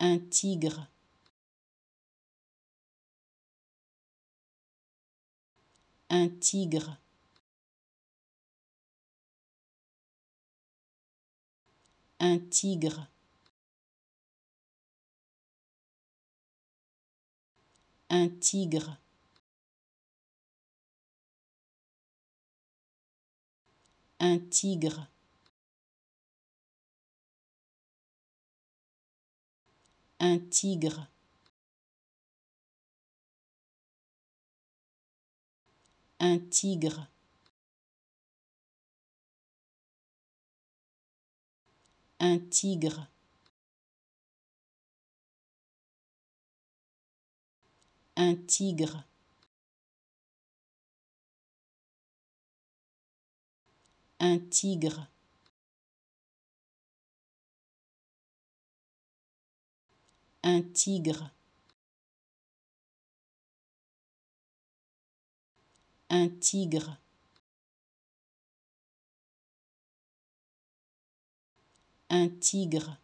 un tigre, un tigre, un tigre, un tigre, un tigre. Un tigre, un tigre, un tigre, un tigre, un tigre. Un tigre, un tigre, un tigre.